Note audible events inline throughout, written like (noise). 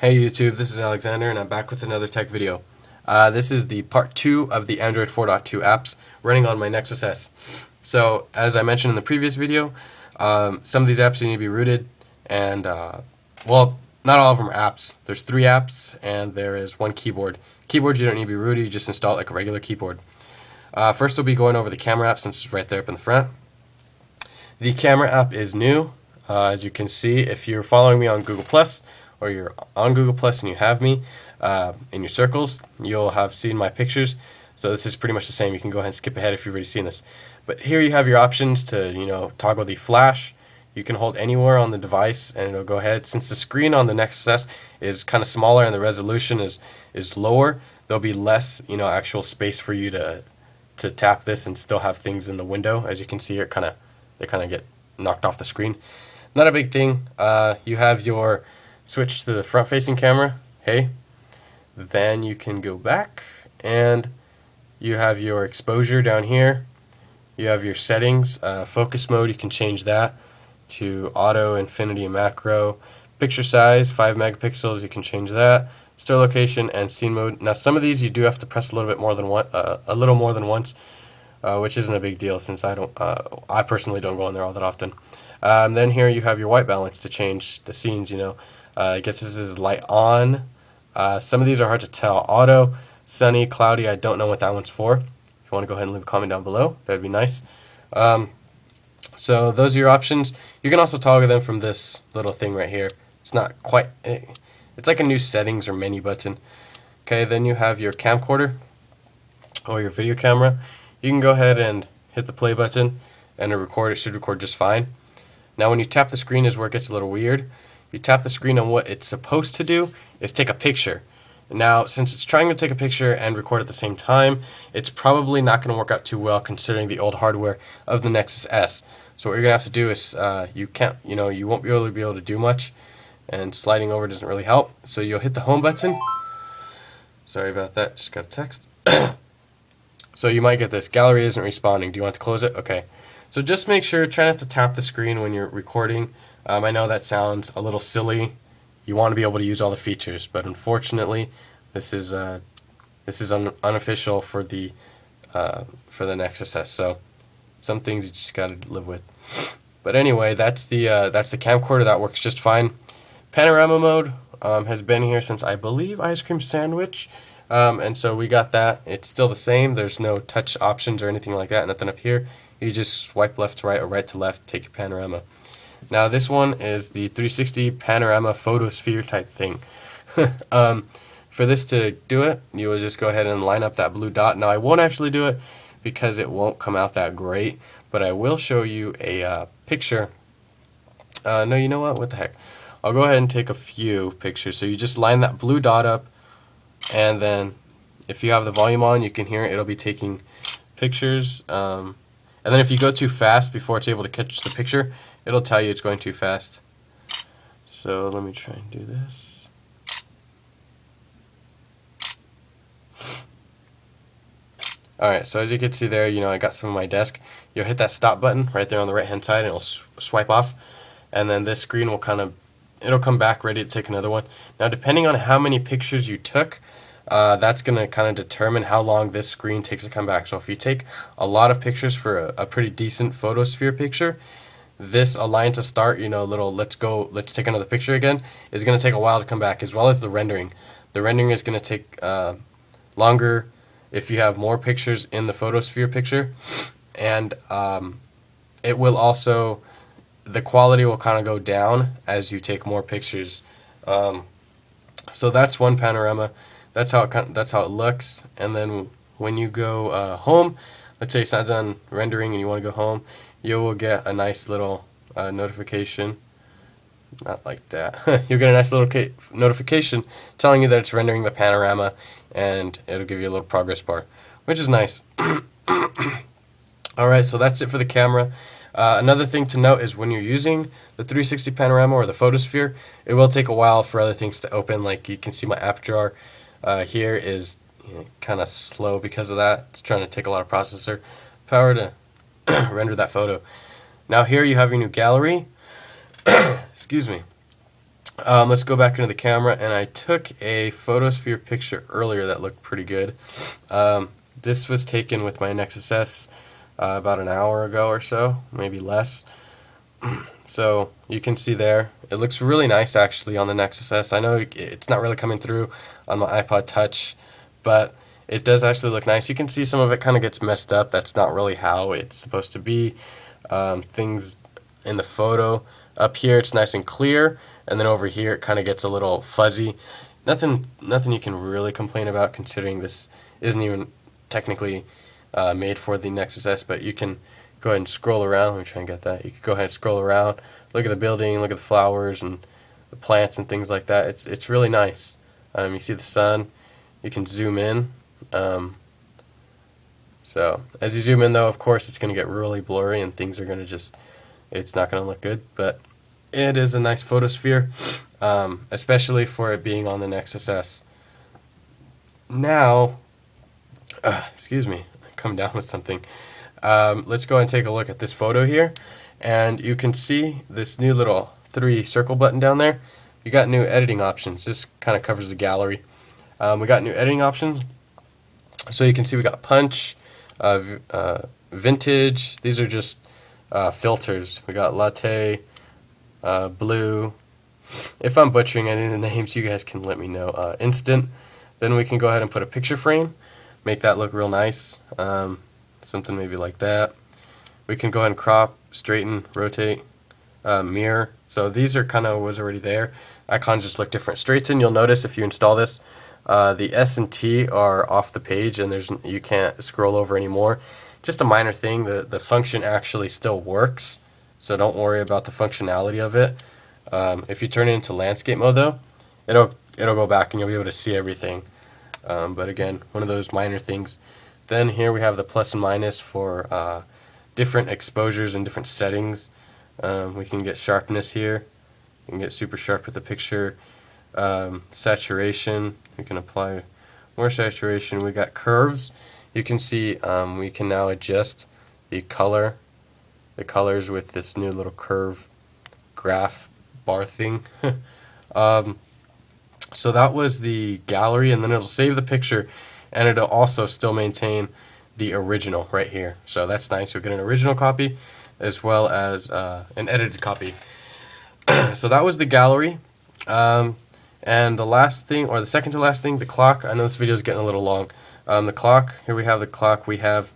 Hey YouTube, this is Alexander and I'm back with another tech video. Uh, this is the part 2 of the Android 4.2 apps running on my Nexus S. So, as I mentioned in the previous video, um, some of these apps need to be rooted and, uh, well, not all of them are apps. There's three apps and there is one keyboard. Keyboards you don't need to be rooted, you just install it like a regular keyboard. Uh, first we'll be going over the camera app since it's right there up in the front. The camera app is new. Uh, as you can see, if you're following me on Google Plus, or you're on Google Plus and you have me uh, in your circles, you'll have seen my pictures. So this is pretty much the same. You can go ahead and skip ahead if you've already seen this. But here you have your options to you know toggle the flash. You can hold anywhere on the device and it'll go ahead. Since the screen on the Nexus S is kind of smaller and the resolution is is lower, there'll be less you know actual space for you to to tap this and still have things in the window. As you can see here, kind of they kind of get knocked off the screen. Not a big thing. Uh, you have your switch to the front facing camera, hey, then you can go back and you have your exposure down here. You have your settings, uh, focus mode, you can change that to auto, infinity, macro. Picture size, 5 megapixels, you can change that. Store location and scene mode. Now some of these you do have to press a little bit more than one, uh, a little more than once, uh, which isn't a big deal since I don't, uh, I personally don't go on there all that often. Um, then here you have your white balance to change the scenes, you know. Uh, I guess this is light on. Uh, some of these are hard to tell. Auto, sunny, cloudy, I don't know what that one's for. If you want to go ahead and leave a comment down below, that'd be nice. Um, so those are your options. You can also toggle them from this little thing right here. It's not quite, eh, it's like a new settings or menu button. Okay, then you have your camcorder or your video camera. You can go ahead and hit the play button and it record. It should record just fine. Now when you tap the screen is where it gets a little weird you tap the screen on what it's supposed to do is take a picture. Now, since it's trying to take a picture and record at the same time, it's probably not going to work out too well considering the old hardware of the Nexus S. So what you're going to have to do is uh, you can't, you know, you won't be able to be able to do much, and sliding over doesn't really help. So you'll hit the home button. Sorry about that, just got a text. (coughs) so you might get this, gallery isn't responding. Do you want to close it? Okay. So just make sure, try not to tap the screen when you're recording. Um, I know that sounds a little silly. You want to be able to use all the features, but unfortunately, this is uh, this is un unofficial for the uh, for the Nexus S. So some things you just got to live with. But anyway, that's the uh, that's the camcorder that works just fine. Panorama mode um, has been here since I believe Ice Cream Sandwich. Um, and so we got that. It's still the same. There's no touch options or anything like that. Nothing up here. You just swipe left to right or right to left, take your panorama. Now this one is the 360 panorama photosphere type thing. (laughs) um, for this to do it, you will just go ahead and line up that blue dot. Now I won't actually do it because it won't come out that great, but I will show you a uh, picture. Uh, no, you know what? What the heck? I'll go ahead and take a few pictures. So you just line that blue dot up, and then if you have the volume on, you can hear it. It'll be taking pictures. Um, and then if you go too fast before it's able to catch the picture, it'll tell you it's going too fast. So let me try and do this. Alright, so as you can see there, you know, I got some on my desk. You'll hit that stop button right there on the right hand side and it'll swipe off. And then this screen will kind of, it'll come back ready to take another one. Now depending on how many pictures you took, uh, that's going to kind of determine how long this screen takes to come back. So if you take a lot of pictures for a, a pretty decent photosphere picture, this align to start, you know, little let's go, let's take another picture again, is going to take a while to come back, as well as the rendering. The rendering is going to take uh, longer if you have more pictures in the photosphere picture, and um, it will also, the quality will kind of go down as you take more pictures. Um, so that's one panorama. That's how it that's how it looks. And then when you go uh, home, let's say it's not done rendering and you want to go home, you will get a nice little uh, notification. Not like that. (laughs) You'll get a nice little notification telling you that it's rendering the panorama, and it'll give you a little progress bar, which is nice. (coughs) Alright, so that's it for the camera. Uh, another thing to note is when you're using the 360 panorama or the photosphere, it will take a while for other things to open. Like you can see my app drawer uh, here is you know, kind of slow because of that. It's trying to take a lot of processor power to (clears throat) render that photo. Now here you have your new gallery. (clears throat) Excuse me. Um, let's go back into the camera, and I took a photosphere picture earlier that looked pretty good. Um, this was taken with my Nexus S uh, about an hour ago or so, maybe less. (clears throat) so you can see there, it looks really nice actually on the Nexus S. I know it's not really coming through on my iPod Touch, but it does actually look nice. You can see some of it kind of gets messed up. That's not really how it's supposed to be. Um, things in the photo up here, it's nice and clear, and then over here it kind of gets a little fuzzy. Nothing, nothing you can really complain about considering this isn't even technically uh, made for the Nexus S, but you can go ahead and scroll around. Let me try and get that. You can go ahead and scroll around, look at the building, look at the flowers and the plants and things like that. It's it's really nice. Um, you see the sun. You can zoom in. Um, so as you zoom in, though, of course, it's going to get really blurry and things are going to just, it's not going to look good. But it is a nice photosphere, um, especially for it being on the Nexus S. Now, uh, excuse me, come down with something. Um, let's go and take a look at this photo here. And you can see this new little three circle button down there. You got new editing options. This kind of covers the gallery. Um, we got new editing options. So you can see we got punch, uh, uh, vintage. These are just uh, filters. We got latte, uh, blue. If I'm butchering any of the (laughs) names, you guys can let me know. Uh, instant. Then we can go ahead and put a picture frame make that look real nice. Um, something maybe like that. We can go ahead and crop, straighten, rotate, uh, mirror. So these are kind of was already there. Icons just look different. Straighten, you'll notice if you install this, uh, the S and T are off the page and there's you can't scroll over anymore. Just a minor thing. The the function actually still works, so don't worry about the functionality of it. Um, if you turn it into landscape mode though, it'll it'll go back and you'll be able to see everything. Um, but again, one of those minor things. Then here we have the plus and minus for uh, different exposures and different settings. Um, we can get sharpness here. We can get super sharp with the picture. Um, saturation, we can apply more saturation. We got curves. You can see um, we can now adjust the color, the colors with this new little curve graph bar thing. (laughs) um, so that was the gallery, and then it'll save the picture, and it'll also still maintain the original right here. So that's nice. You'll get an original copy as well as uh, an edited copy. (clears throat) so that was the gallery. Um, and the last thing, or the second to last thing, the clock. I know this video is getting a little long. Um, the clock, here we have the clock. We have,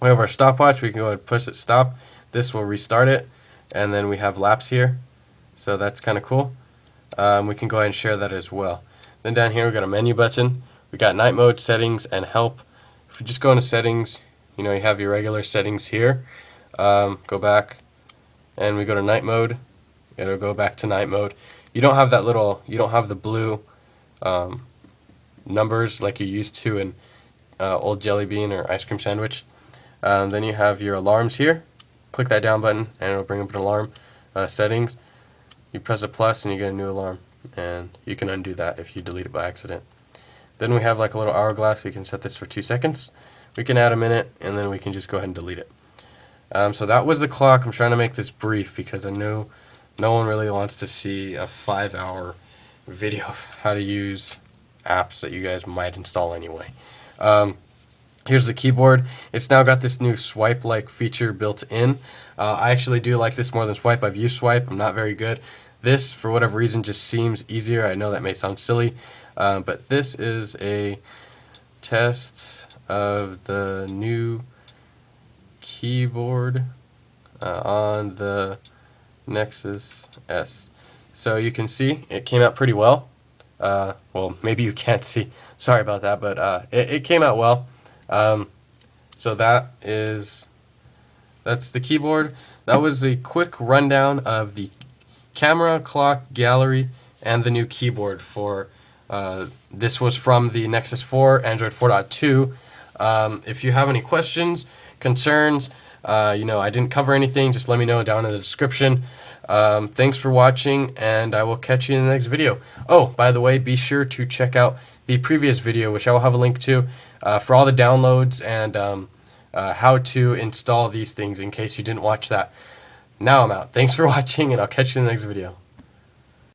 we have our stopwatch. We can go ahead and push it stop. This will restart it. And then we have laps here. So that's kind of cool um, we can go ahead and share that as well. Then down here we've got a menu button. We got night mode, settings, and help. If we just go into settings, you know you have your regular settings here. Um, go back, and we go to night mode. It'll go back to night mode. You don't have that little, you don't have the blue um, numbers like you used to in uh, Old Jelly Bean or Ice Cream Sandwich. Um, then you have your alarms here. Click that down button, and it'll bring up an alarm uh, settings you press a plus and you get a new alarm and you can undo that if you delete it by accident. Then we have like a little hourglass, we can set this for two seconds. We can add a minute and then we can just go ahead and delete it. Um, so that was the clock. I'm trying to make this brief because I know no one really wants to see a five hour video of how to use apps that you guys might install anyway. Um, here's the keyboard. It's now got this new swipe like feature built in. Uh, I actually do like this more than Swype. I've used Swype. I'm not very good. This, for whatever reason, just seems easier. I know that may sound silly, uh, but this is a test of the new keyboard uh, on the Nexus S. So you can see it came out pretty well. Uh, well, maybe you can't see. Sorry about that, but uh, it, it, came out well. Um, so that is that's the keyboard. That was a quick rundown of the camera, clock, gallery, and the new keyboard for uh, this was from the Nexus 4, Android 4.2. Um, if you have any questions, concerns, uh, you know, I didn't cover anything, just let me know down in the description. Um, thanks for watching, and I will catch you in the next video. Oh, by the way, be sure to check out the previous video, which I will have a link to, uh, for all the downloads and um, uh, how to install these things in case you didn't watch that. Now I'm out. Thanks for (laughs) watching, and I'll catch you in the next video.